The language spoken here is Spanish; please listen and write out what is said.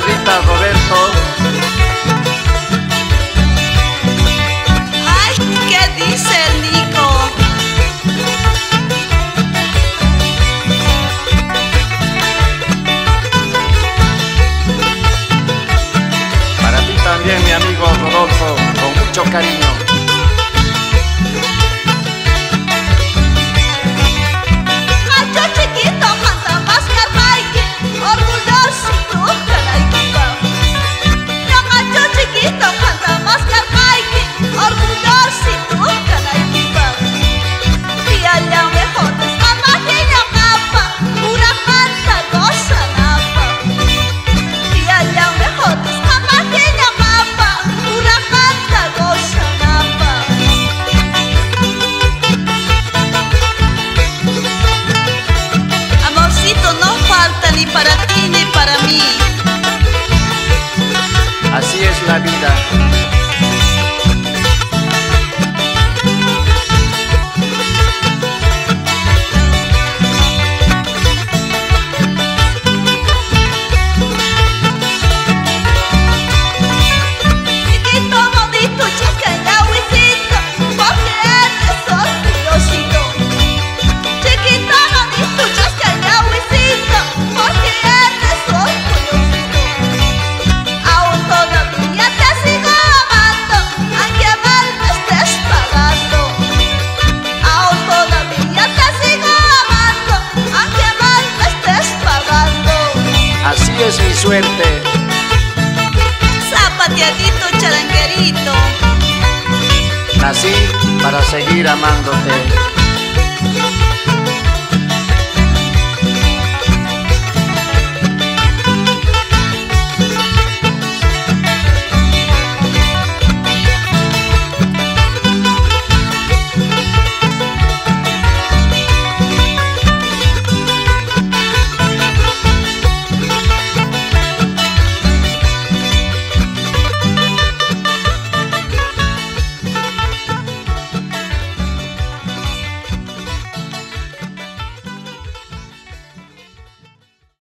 Rita Roberto. Ay, ¿qué dice el Nico? Para ti también, mi amigo Rodolfo, con mucho cariño. cambio es mi suerte. Zapateadito charanguerito. Nací para seguir amándote.